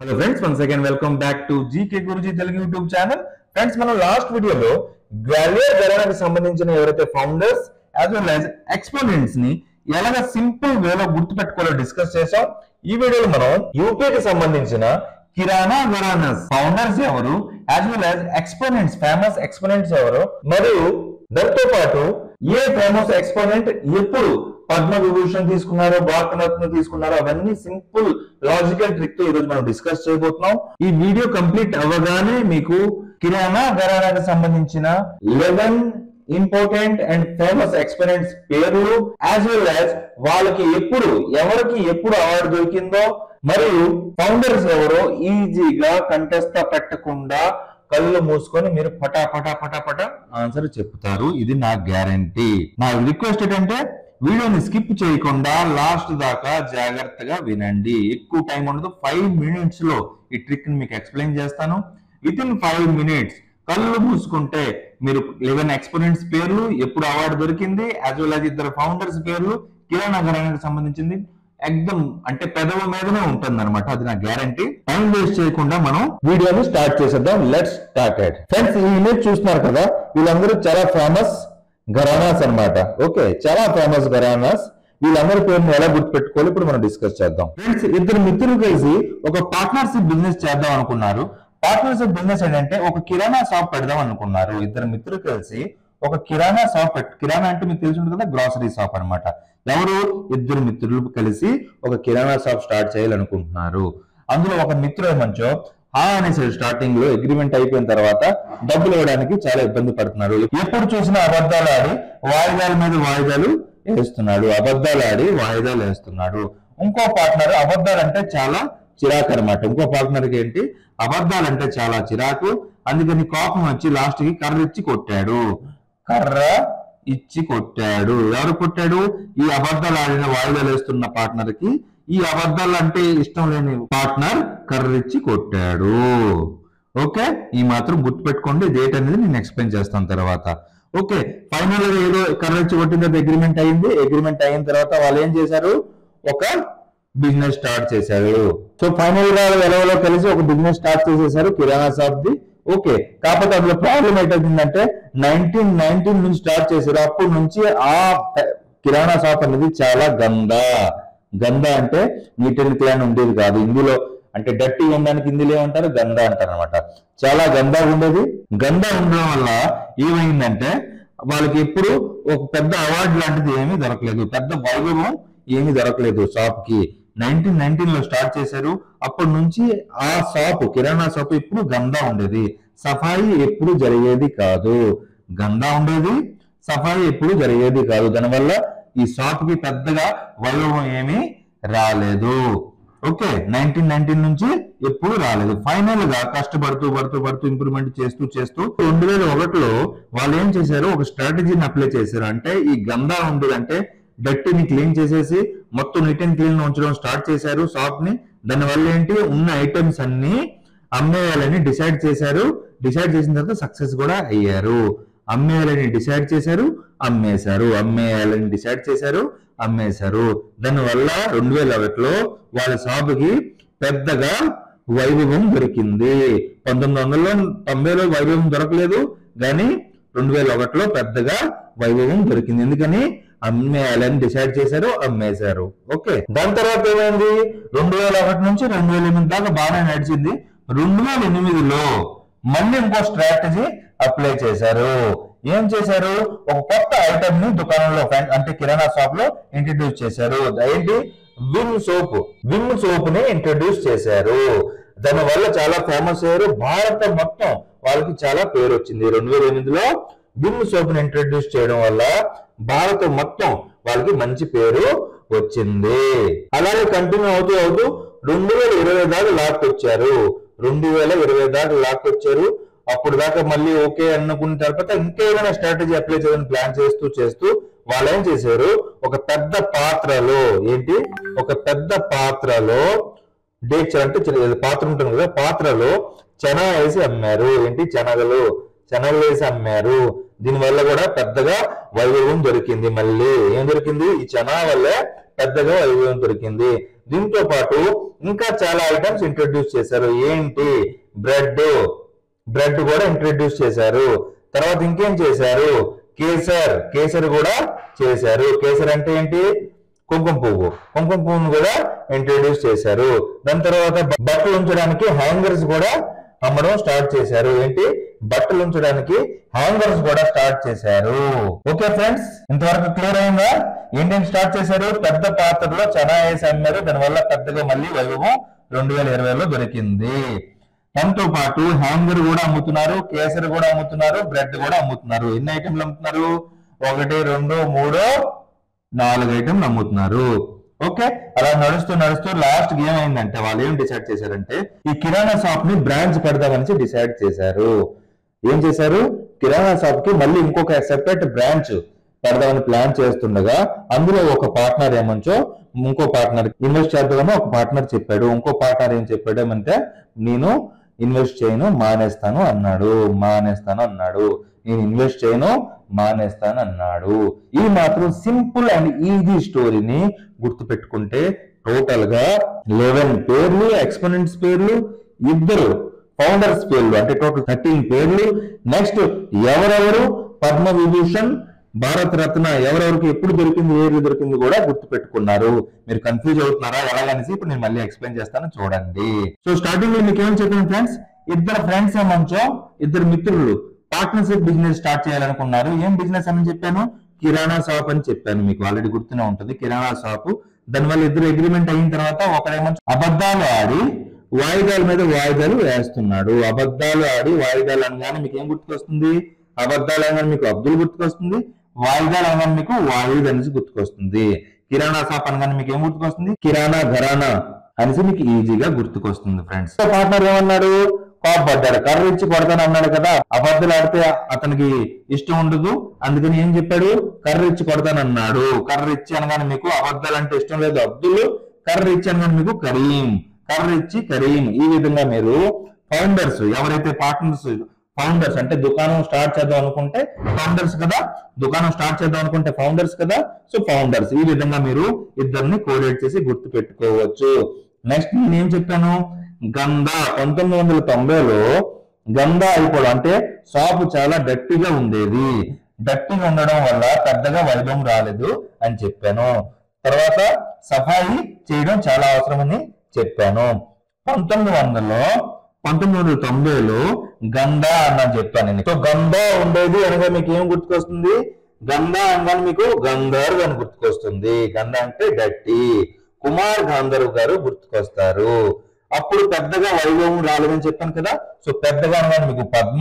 Hello friends once again welcome back to GK Guruji Telugu YouTube channel friends మనం last వీడియోలో గ్వాలియర్ ఘరానాకి సంబంధించిన ఎవరైతే ఫౌండర్స్ యాజ్ వెల్ యాజ్ ఎక్స్పోనెంట్స్ని ఎలాగ సింపుల్ వేలో గుర్తుపెట్టుకోవాలో డిస్కస్ చేసాం ఈ వీడియోలో మనం యూపీకి సంబంధించిన కిరాణా ఘరానాస్ ఫౌండర్స్ ఎవరు as well as exponents famous exponents ఎవరు మరియు దాంతో పాటు ఏ ఫేమస్ ఎక్స్పోనెంట్ ఎప్పుడు పద్మ విభూషణ్ తీసుకున్నారో భారతరత్న తీసుకున్నారో అవన్నీ సింపుల్ లాజికల్ ట్రిక్తో ఈరోజు మనం డిస్కస్ చేయబోతున్నాం. ఈ వీడియో కంప్లీట్ అవ్వగానే మీకు కిరాణా ఘరానాకి సంబంధించిన eleven important and famous experience పేర్లు యాజ్ వెల్ యాజ్ వాళ్ళకి ఎప్పుడు ఎవరికి ఎప్పుడు అవార్డు దొరికిందో మరియు ఫౌండర్స్ ఎవరో ఈజీగా కంటస్థ పెట్టకుండా కళ్ళు మూసుకొని మీరు పటా పటా పటా పటా ఆన్సర్ చెప్తారు. ఇది నా గ్యారంటీ నా రిక్వెస్ట్ ఏంటంటే వీడియోని స్కిప్ చేయకుండా లాస్ట్ దాకా జాగ్రత్తగా వినండి. ఎక్కువ టైం ఉండదు. ఫైవ్ మినిట్స్లో ఈ ట్రిక్ని మీకు ఎక్స్ప్లెయిన్ చేస్తాను. విత్ ఇన్ ఫైవ్ మినిట్స్ కళ్ళు మూసుకుంటే మీరు లెవెన్ ఎక్స్పోనెంట్స్ పేర్లు ఎప్పుడు అవార్డు దొరికింది యాజ్ వెల్ యాజ్ ఇద్దరు ఫౌండర్స్ పేర్లు కిరణ్ అగరానికి సంబంధించింది. ఎక్దమ్ అంటే పెదవ మీదనే ఉంటుంది అనమాట అది నా గ్యారంటీ టైం వేస్ట్ చేయకుండా మనం వీడియోని స్టార్ట్ చేసేద్దాం. లెట్స్ స్టార్ట్ ఫ్రెండ్స్ ఈ ఇమేజ్ చూస్తున్నారు కదా? వీళ్ళందరూ చాలా ఫేమస్ ఘరానాస్ అన్నమాట. ఓకే చాలా ఫేమస్ ఘరానాస్. వీళ్ళందరి పేరుని ఎలా గుర్తుపెట్టుకోవాలి? ఇప్పుడు మనం డిస్కస్ చేద్దాం. ఫ్రెండ్స్ ఇద్దరు మిత్రులు కలిసి ఒక పార్ట్నర్షిప్ బిజినెస్ చేద్దాం అనుకున్నారు. పార్ట్నర్షిప్ బిజినెస్ ఏంటంటే ఒక కిరాణా షాప్ పెడదాం అనుకున్నారు. ఇద్దరు మిత్రులు కలిసి ఒక కిరాణా షాప్ కిరాణా అంటే మీకు తెలిసి ఉంటుంది కదా గ్రాసరీ షాప్ అన్నమాట. ఎవరు? ఇద్దరు మిత్రులు కలిసి ఒక కిరాణా షాప్ స్టార్ట్ చేయాలనుకుంటున్నారు. అందులో ఒక మిత్రుడు ఏమంచో ఆ అనేసి స్టార్టింగ్లో అగ్రిమెంట్ అయిపోయిన తర్వాత డబ్బులు ఇవ్వడానికి చాలా ఇబ్బంది పడుతున్నారు. ఎప్పుడు చూసినా అబద్ధాలు ఆడి వాయిదాల మీద వాయిదాలు వేస్తున్నాడు. అబద్ధాలు ఆడి వాయిదాలు వేస్తున్నాడు. ఇంకో పార్ట్నర్ అబద్ధాలు అంటే చాలా చిరాకు అనమాట ఇంకో పార్ట్నర్కి ఏంటి? అబద్ధాలు అంటే చాలా చిరాకు. అందుకని కోపం వచ్చి లాస్ట్కి కర్ర ఇచ్చి కొట్టాడు. కర్ర ఇచ్చి కొట్టాడు. ఎవరు కొట్టాడు? ఈ అబద్ధాలు ఆడిన వాయిదాలు వేస్తున్న పార్ట్నర్కి ఈ అబద్ధాలు అంటే ఇష్టం లేని పార్ట్నర్ కర్రిచ్చి కొట్టాడు. ఓకే? ఈ మాత్రం గుర్తుపెట్టుకోండి డేట్ అనేది నేను ఎక్స్ప్లెయిన్ చేస్తాను తర్వాత. ఓకే ఫైనల్గా ఏదో కర్రిచ్చి కొట్టిన అగ్రిమెంట్ అయింది. అగ్రిమెంట్ అయిన తర్వాత వాళ్ళు ఏం చేశారు? ఒక బిజినెస్ స్టార్ట్ చేశారు. సో ఫైనల్గా ఎలవలో కలిసి ఒక బిజినెస్ స్టార్ట్ చేసేసారు కిరాణా షాప్ ది ఓకే కాకపోతే అందులో ప్రాబ్లం ఏంటంటే నైన్టీన్ నైన్టీన్ నుంచి స్టార్ట్ చేశారు. అప్పటి నుంచి ఆ కిరాణా షాప్ అనేది చాలా గందా. గంధ అంటే నీటిని క్లాన్ ఉండేది కాదు. ఇందులో అంటే డట్టి ఉండడానికి ఇందులో ఏమంటారు? గంధ అంటారు అనమాట చాలా గంధ ఉండేది. గంధ ఉండడం వల్ల ఏమైందంటే వాళ్ళకి ఎప్పుడు ఒక పెద్ద అవార్డు లాంటిది ఏమీ దొరకలేదు. పెద్ద వైభవం ఏమీ దొరకలేదు షాప్కి నైన్టీన్ నైన్టీన్లో స్టార్ట్ చేశారు. అప్పటి నుంచి ఆ షాప్ కిరాణా షాప్ ఎప్పుడు గంధ ఉండేది. సఫాయి ఎప్పుడు జరిగేది కాదు. గంధ ఉండేది. సఫాయి ఎప్పుడు జరిగేది కాదు. దానివల్ల ఈ షాప్కి పెద్దగా వైభవం ఏమీ రాలేదు. ఓకే నైన్టీన్ నైన్టీన్ నుంచి ఎప్పుడు రాలేదు. ఫైనల్గా కష్టపడుతూ పడుతూ పడుతూ ఇంప్రూవ్మెంట్ చేస్తూ చేస్తూ రెండు వేల ఒకటిలో వాళ్ళు ఏం చేశారు? ఒక స్ట్రాటజీని అప్లై చేశారు. అంటే ఈ గందా ఉండేదంటే డట్టిని క్లీన్ చేసేసి మొత్తం నీట్ అండ్ క్లీన్ ఉంచడం స్టార్ట్ చేశారు షాప్ని దానివల్ల ఏంటి? ఉన్న ఐటమ్స్ అన్ని అమ్మేయాలని డిసైడ్ చేశారు. డిసైడ్ చేసిన తర్వాత సక్సెస్ కూడా అయ్యారు. అమ్మేయాలని డిసైడ్ చేశారు. అమ్మేశారు అమ్మేయాలని డిసైడ్ చేశారు అమ్మేశారు. దానివల్ల రెండు వేల ఒకటిలో వాళ్ళ షాపుకి పెద్దగా వైభవం దొరికింది. పంతొమ్మిది వందల తొంభైలో వైభవం దొరకలేదు కానీ రెండు వేల ఒకటిలో పెద్దగా వైభవం దొరికింది. ఎందుకని? అమ్మేయాలని డిసైడ్ చేశారు అమ్మేశారు. ఓకే. దాని తర్వాత ఏమైంది? రెండు వేల ఒకటి నుంచి రెండు వేల ఎనిమిది దాకా బాగానే నడిచింది. రెండు వేల ఎనిమిదిలో మళ్ళీ ఇంకో స్ట్రాటజీ అప్లై చేశారు. ఏం చేశారు? ఒక కొత్త ఐటమ్ని దుకాణంలో అంటే కిరాణా షాప్లో ఇంట్రడ్యూస్ చేశారు. ఏంటి విమ్ సోప్. విమ్ సోప్ని ఇంట్రడ్యూస్ చేశారు. దాని వల్ల చాలా ఫేమస్ అయ్యారు. భారత మొత్తం వాళ్ళకి చాలా పేరు వచ్చింది. రెండు వేల ఎనిమిదిలో విమ్ సోప్ని ఇంట్రడ్యూస్ చేయడం వల్ల భారత మొత్తం వాళ్ళకి మంచి పేరు వచ్చింది. అలాగే కంటిన్యూ అవుతూ అవుతూ రెండు వేల ఇరవై దాకా లాక్కొచ్చారు రెండు వేల ఇరవై దాకా లాక్కొచ్చారు అప్పుడు దాకా మళ్ళీ ఓకే అనుకున్న తర్వాత ఇంకేమైనా స్ట్రాటజీ అప్లై చేయాలని ప్లాన్ చేస్తూ చేస్తూ వాళ్ళు ఏం చేశారు? ఒక పెద్ద పాత్రలో ఏంటి? ఒక పెద్ద పాత్రలో డేట్ అంటే పాత్ర ఉంటుంది కదా పాత్రలో చెనా వేసి అమ్మారు. ఏంటి? చెనగలు. చెనగలు వేసి అమ్మారు. దీని వల్ల కూడా పెద్దగా వైభవం దొరికింది మళ్ళీ. ఏం దొరికింది? ఈ చనా వల్ల పెద్దగా వైభవం దొరికింది. దీంతో పాటు ఇంకా చాలా ఐటమ్స్ ఇంట్రడ్యూస్ చేశారు. ఏంటి? బ్రెడ్. బ్రెడ్ కూడా ఇంట్రడ్యూస్ చేశారు. తర్వాత ఇంకేం చేశారు? కేసర్. కేసర్ కూడా చేశారు. కేసర్ అంటే ఏంటి? కుంకుమ పువ్వు. కుంకుమ పువ్వును కూడా ఇంట్రడ్యూస్ చేశారు. దాని తర్వాత బట్టలు ఉంచడానికి హ్యాంగర్స్ కూడా అమ్మడం స్టార్ట్ చేశారు. ఏంటి? బట్టలు ఉంచడానికి హ్యాంగర్స్ కూడా స్టార్ట్ చేశారు. ఓకే ఫ్రెండ్స్ ఇంతవరకు క్లియర్ అయిందా? ఏంటేం స్టార్ట్ చేశారు? పెద్ద పాత్రలో చనా వేసి అమ్మారు దానివల్ల పెద్దగా మళ్ళీ వైభవం రెండు వేల ఇరవైలో దొరికింది. దాంతో పాటు హ్యాంగర్ కూడా అమ్ముతున్నారు కేసరి కూడా అమ్ముతున్నారు బ్రెడ్ కూడా అమ్ముతున్నారు. ఎన్ని ఐటెంలు అమ్ముతున్నారు? ఒకటి రెండు మూడు నాలుగు ఐటెంలు అమ్ముతున్నారు. ఓకే? అలా నడుస్తూ నడుస్తూ లాస్ట్ గేమ్ అయిందంటే వాళ్ళు ఏం డిసైడ్ చేశారంటే ఈ కిరాణా షాప్ని బ్రాంచ్ పెడదామని డిసైడ్ చేశారు. ఏం చేశారు? కిరాణా షాప్కి మళ్ళీ ఇంకొక సెపరేట్ బ్రాంచ్ పెడదామని ప్లాన్ చేస్తుండగా అందులో ఒక పార్ట్నర్ ఏమంచో ఇంకో పార్ట్నర్ ఇన్వెస్ట్ చేద్దామని ఒక పార్ట్నర్ చెప్పాడు. ఇంకో పార్ట్నర్ ఏం చెప్పాడు ఏమంటే నేను ఇన్వెస్ట్ చేయను మానేస్తాను అన్నాడు. మానేస్తాను అన్నాడు. నేను ఇన్వెస్ట్ చేయను మానేస్తాను అన్నాడు. ఈ మాత్రం సింపుల్ అండ్ ఈజీ స్టోరీని గుర్తుపెట్టుకుంటే టోటల్గా లెవెన్ పేర్లు ఎక్స్పోనెంట్స్ పేర్లు ఇద్దరు ఫౌండర్స్ పేర్లు అంటే టోటల్ థర్టీన్ పేర్లు. నెక్స్ట్ ఎవరెవరు? పద్మ విభూషణ్ భారత రత్న ఎవరెవరికి ఎప్పుడు దొరికింది ఏది దొరికింది కూడా గుర్తు పెట్టుకున్నారు మీరు కన్ఫ్యూజ్ అవుతున్నారా ఎలాగనేసి ఇప్పుడు నేను మళ్ళీ ఎక్స్ప్లెయిన్ చేస్తాను చూడండి. సో స్టార్టింగ్లో మీకు ఏం చెప్పాను ఫ్రెండ్స్ ఇద్దరు ఫ్రెండ్స్ ఏమంచో ఇద్దరు మిత్రులు. పార్ట్నర్షిప్ బిజినెస్ స్టార్ట్ చేయాలనుకున్నారు. ఏం బిజినెస్ అని చెప్పాను? కిరాణా షాప్ అని చెప్పాను మీకు. ఆల్రెడీ గుర్తునే ఉంటుంది. కిరాణా షాప్. దానివల్ల ఇద్దరు అగ్రిమెంట్ అయిన తర్వాత ఒకడేమో అబద్ధాలు ఆడి వాయిదాల మీద వాయిదాలు వేస్తున్నాడు. అబద్ధాలు ఆడి వాయిదాలు అనగానే మీకు ఏం గుర్తుకొస్తుంది? అబద్ధాలు అనగానే మీకు అబ్దుల్ గుర్తుకొస్తుంది. వాయిదా రంగం మీకు వాయిద్ అనేసి గుర్తుకొస్తుంది. కిరాణా షాప్ అనగానే మీకు ఏం గుర్తుకొస్తుంది? కిరాణా ఘరానా అనేసి మీకు ఈజీగా గుర్తుకొస్తుంది ఫ్రెండ్స్. పార్ట్నర్ ఏమన్నాడు? కోపడ్డాడు కర్ర ఇచ్చి కొడతాను అన్నాడు కదా. అబద్ధాలు ఆడితే అతనికి ఇష్టం ఉండదు. అందుకని ఏం చెప్పాడు? కర్ర ఇచ్చి కొడతాను అన్నాడు. కర్ర ఇచ్చి అనగానే మీకు అబద్ధాలు అంటే ఇష్టం లేదు. అబ్దుల్ కర్ర ఇచ్చి అనగానే మీకు కరీం. కర్ర ఇచ్చి కరీం. ఈ విధంగా మీరు ఫౌండర్స్ ఎవరైతే పార్ట్నర్స్ ఫౌండర్స్ అంటే దుకాణం స్టార్ట్ చేద్దాం అనుకుంటే ఫౌండర్స్ కదా దుకాణం స్టార్ట్ చేద్దాం అనుకుంటే ఫౌండర్స్ కదా. సో ఫౌండర్స్ ఈ విధంగా మీరు ఇద్దరిని కోడేట్ చేసి గుర్తు పెట్టుకోవచ్చు నెక్స్ట్ నేను ఏం చెప్పాను? గంధ. పంతొమ్మిది వందల తొంభైలో గంధ అయిపోవడం అంటే షాపు చాలా డట్టిగా ఉండేది. డట్టిగా ఉండడం వల్ల పెద్దగా వైభవం రాలేదు అని చెప్పాను. తర్వాత సఫాయి చేయడం చాలా అవసరమని చెప్పాను. పంతొమ్మిది వందలలో పంతొమ్మిది వందల తొంభైలో గంధ అని చెప్పాను నేను. సో గంధ ఉండేది అనగా మీకు ఏం గుర్తుకొస్తుంది? గంధ అనగానే మీకు గంధర్వ్ అని గుర్తుకొస్తుంది. గంధ అంటే డట్టి కుమార్ గాంధర్వ్ గారు గుర్తుకొస్తారు. అప్పుడు పెద్దగా వైభవం రాలేదని చెప్పాను కదా. సో పెద్దగా అనగానే మీకు పద్మ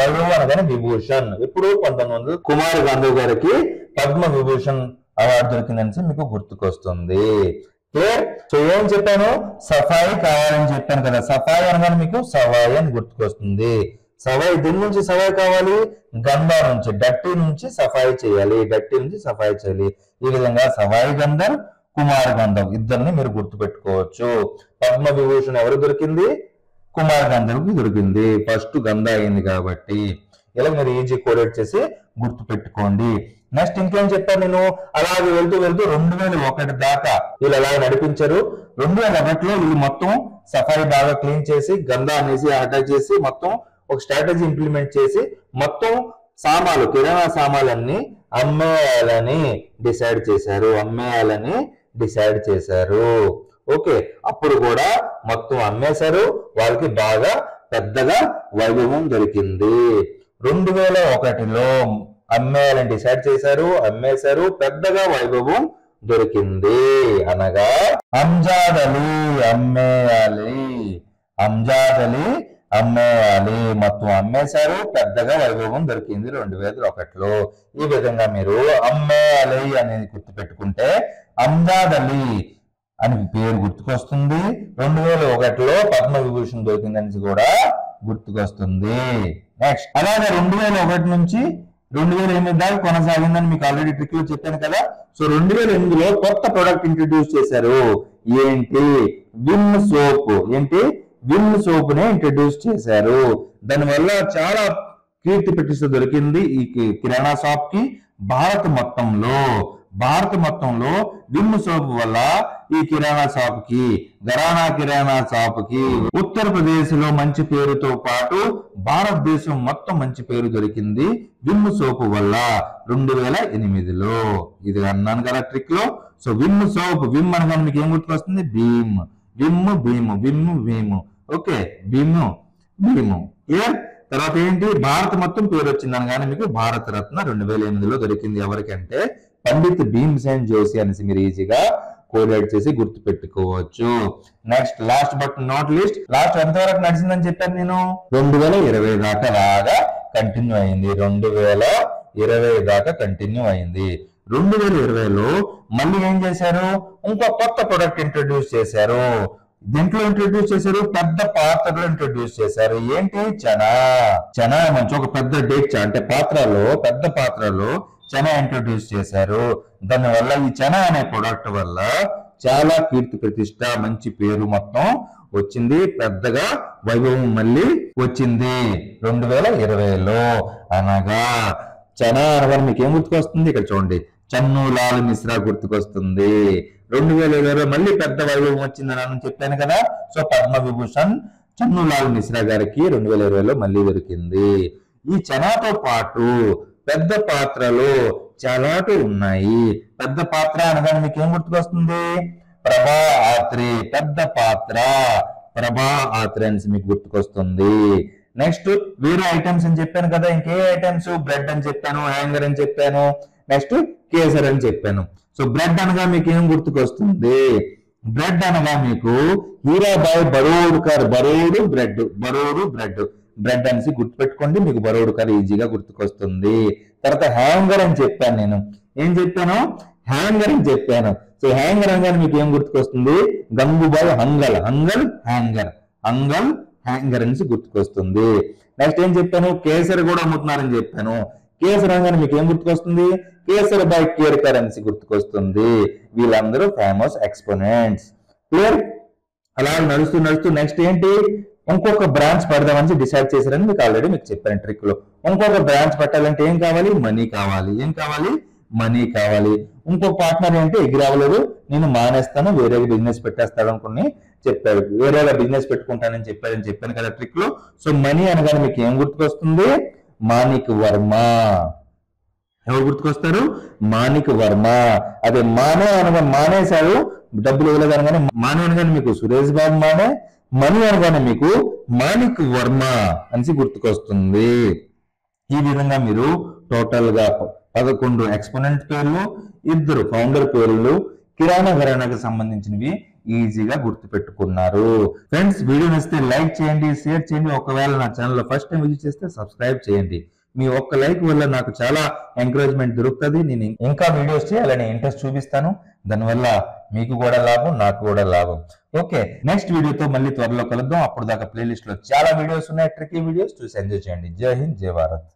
వైభవం అనగానే విభూషణ్. ఇప్పుడు పంతొమ్మిది వందల కుమార్ గాంధీ గారికి పద్మ విభూషణ్ అవార్డు దొరికిందని మీకు గుర్తుకొస్తుంది. క్లియర్ సో ఏం చెప్పాను? సఫాయి కావాలని చెప్పాను కదా. సఫాయి అనగానే మీకు సవాయి అని గుర్తుకొస్తుంది. సవాయి దీని నుంచి సవాయి కావాలి? గంధ నుంచి డట్టి నుంచి సఫాయి చేయాలి. డట్టి నుంచి సఫాయి చేయాలి. ఈ విధంగా సవాయి గంధం కుమార్ గంధం ఇద్దరిని మీరు గుర్తుపెట్టుకోవచ్చు. పద్మ విభూషణ్ ఎవరు దొరికింది? కుమార్ గంధంకి దొరికింది. ఫస్ట్ గంధ అయింది కాబట్టి. ఇలా మీరు ఈజీ కోరేట్ చేసి గుర్తు పెట్టుకోండి నెక్స్ట్ ఇంకేం చెప్పాను నేను? అలాగే వెళ్తూ వెళ్తూ రెండు వేల ఒకటి దాకా వీళ్ళు అలా నడిపించారు. రెండు వేల ఒకటిలో వీళ్ళు మొత్తం సఫారీ బాగా క్లీన్ చేసి గంధ అనేసి అటాక్ చేసి మొత్తం ఒక స్ట్రాటజీ ఇంప్లిమెంట్ చేసి మొత్తం సామాన్లు కిరాణా సామాలన్నీ అమ్మేయాలని డిసైడ్ చేశారు. అమ్మేయాలని డిసైడ్ చేశారు. ఓకే. అప్పుడు కూడా మొత్తం అమ్మేశారు. వాళ్ళకి బాగా పెద్దగా వైభవం దొరికింది. రెండు వేల ఒకటిలో అమ్మేయాలని డిసైడ్ చేశారు అమ్మేశారు పెద్దగా వైభవం దొరికింది. అనగా అంజాదలి అమ్మేయాలి. అంజాదలి అమ్మేయాలి. మొత్తం అమ్మేశారు పెద్దగా వైభవం దొరికింది రెండు వేల ఒకటిలో. ఈ విధంగా మీరు అమ్మేయాలి అనేది గుర్తుపెట్టుకుంటే అంజాద్ అలీ అని పేరు గుర్తుకొస్తుంది. రెండు వేల ఒకటిలో పద్మ విభూషణ్ దొరికిందని కూడా గుర్తుకొస్తుంది. నెక్స్ట్ అలాగే రెండు వేల ఒకటి నుంచి రెండు వేల ఎనిమిది దాకా కొనసాగిందని మీకు ఆల్రెడీ ట్రిక్లో చెప్పాను కదా. సో రెండు వేల ఎనిమిదిలో కొత్త ప్రొడక్ట్ ఇంట్రడ్యూస్ చేశారు. ఏంటి? Vim soap. ఏంటి? విమ్ సోప్ని ఇంట్రడ్యూస్ చేశారు. దానివల్ల చాలా కీర్తి ప్రతిష్ట దొరికింది ఈ కి- కిరాణా షాప్కి. భారత్ మొత్తంలో భారత మొత్తంలో విమ్ సోపు వల్ల ఈ కిరాణా షాప్కి గరానా కిరాణా షాప్కి ఉత్తరప్రదేశ్లో మంచి పేరుతో పాటు భారతదేశం మొత్తం మంచి పేరు దొరికింది విమ్ సోపు వల్ల రెండు వేల ఎనిమిదిలో. ఇది అన్నాను కదా ట్రిక్లో సో విమ్ సోప్ విమ్ అనగానే మీకు ఏం గుర్తుకొస్తుంది? Bheem. Vim Bheem Vim Bheem. Okay Bheem Bheem. Clear తర్వాత ఏంటి? భారత మొత్తం పేరు వచ్చింది అనగానే మీకు భారతరత్న రెండు వేల ఎనిమిదిలో దొరికింది ఎవరికంటే పండిత్ భీమ్సేన్ జోషి అనేసి మీరు ఈజీగా కోడేట్ చేసి గుర్తు పెట్టుకోవచ్చు next last but not least last ఎంతవరకు నడిచిందని చెప్పాను నేను? రెండు వేల ఇరవై దాకా రాగా కంటిన్యూ అయింది. రెండు వేల ఇరవై దాకా కంటిన్యూ అయింది. రెండు వేల ఇరవైలో మళ్ళీ ఏం చేశారు? ఇంకో కొత్త ప్రొడక్ట్ ఇంట్రడ్యూస్ చేశారు. దీంట్లో ఇంట్రడ్యూస్ చేశారు? పెద్ద పాత్రలో ఇంట్రడ్యూస్ చేశారు. ఏంటి? చనా. చనా మంచి ఒక పెద్ద డేక్ అంటే పాత్రలో పెద్ద పాత్రలో చనా ఇంట్రడ్యూస్ చేశారు. దాని వల్ల ఈ చనా అనే ప్రొడక్ట్ వల్ల చాలా కీర్తి ప్రతిష్ట మంచి పేరు మొత్తం వచ్చింది. పెద్దగా వైభవం మళ్ళీ వచ్చింది. రెండు వేల ఇరవైలో అనగా చనా అనగా మీకు ఏం గుర్తుకొస్తుంది? ఇక్కడ చూడండి. చన్ను లాల్ మిశ్రా గుర్తుకొస్తుంది. రెండు వేల ఇరవైలో మళ్ళీ పెద్ద వైభవం వచ్చిందని అని చెప్పాను కదా. సో పద్మ విభూషణ్ చన్ను లాల్ మిశ్రా గారికి రెండు వేల ఇరవైలో మళ్ళీ దొరికింది. ఈ చనాతో పాటు పెద్ద పాత్రలు చాలాటు ఉన్నాయి. పెద్ద పాత్ర అనగానే మీకు ఏం గుర్తుకొస్తుంది? ప్రభా ఆత్రి పెద్ద పాత్ర. ప్రభా ఆత్రి అనేసి మీకు గుర్తుకొస్తుంది. నెక్స్ట్ వేరే ఐటమ్స్ అని చెప్పాను కదా ఇంకే ఐటమ్స్ బ్రెడ్ అని చెప్పాను హ్యాంగర్ అని చెప్పాను. నెక్స్ట్ కేసర్ అని చెప్పాను. సో బ్రెడ్ అనగా మీకు ఏం గుర్తుకొస్తుంది? బ్రెడ్ అనగా మీకు Hirabai Barodekar Barod bread Barod bread bread అనేసి గుర్తుపెట్టుకోండి మీకు బరోడ్కర్ ఈజీగా గుర్తుకొస్తుంది. తర్వాత హ్యాంగర్ అని చెప్పాను నేను. ఏం చెప్పాను? హ్యాంగర్ అని చెప్పాను. సో హ్యాంగర్ అనగానే మీకు ఏం గుర్తుకొస్తుంది? గంగుబాయ్ హంగల్. హంగల్ హ్యాంగర్. హంగల్ హ్యాంగర్ అనేసి గుర్తుకొస్తుంది. నెక్స్ట్ ఏం చెప్పాను? కేసరి కూడా అమ్ముతున్నారని చెప్పాను. కేసరి అనగానే మీకు ఏం గుర్తుకొస్తుంది? కేసరి బాయ్ కేర్కర్ అనేసి గుర్తుకొస్తుంది. వీళ్ళందరూ ఫేమస్ ఎక్స్పోనెంట్స్ క్లియర్ అలా నడుస్తూ నడుస్తూ నెక్స్ట్ ఏంటి? ఇంకొక బ్రాంచ్ పడదామని డిసైడ్ చేశారని మీకు ఆల్రెడీ మీకు చెప్పాను ట్రిక్లో ఇంకొక బ్రాంచ్ పెట్టాలంటే ఏం కావాలి? మనీ కావాలి. ఏం కావాలి? మనీ కావాలి. ఇంకొక పార్ట్నర్ ఏంటి? ఎగిరి అవ్వలేదు నేను మానేస్తాను. వేరే బిజినెస్ పెట్టేస్తాడు అనుకుని చెప్పాడు. వేరేగా బిజినెస్ పెట్టుకుంటానని చెప్పాడని చెప్పాను కదా ట్రిక్లో సో మనీ అనగానే మీకు ఏం గుర్తుకొస్తుంది? మాణిక్ వర్మ. ఎవరు గుర్తుకొస్తారు? మాణిక్ వర్మ. అదే మానే అనగా మానేశాడు డబ్బులు ఇవ్వలేదు అనగానే మానే అనగానే మీకు సురేష్ బాబు మానే మనీ అనగానే మీకు మాణిక్ వర్మ అనేసి గుర్తుకొస్తుంది. ఈ విధంగా మీరు టోటల్గా ప- పదకొండు ఎక్స్పోనెంట్ పేర్లు ఇద్దరు ఫౌండర్ పేర్లు కిరాణా ఘరానాకి సంబంధించినవి ఈజీగా గుర్తుపెట్టుకున్నారు. ఫ్రెండ్స్ వీడియో నచ్చితే లైక్ చేయండి షేర్ చేయండి. ఒకవేళ నా ఛానల్ ఫస్ట్ టైం విజిట్ చేస్తే సబ్స్క్రైబ్ చేయండి. మీ ఒక్క లైక్ వల్ల నాకు చాలా ఎంకరేజ్మెంట్ దొరుకుతుంది. నేను ఇంకా వీడియోస్ చేయాలని ఇంట్రెస్ట్ చూపిస్తాను. దానివల్ల మీకు కూడా లాభం నాకు కూడా లాభం. ఓకే నెక్స్ట్ వీడియోతో మళ్ళీ త్వరలో కలుద్దాం. అప్పుడు దాకా ప్లేలిస్ట్లో చాలా వీడియోస్ ఉన్నాయి. ట్రికీ వీడియోస్ చూసి ఎంజాయ్ చేయండి. జై హింద్ జై భారత్.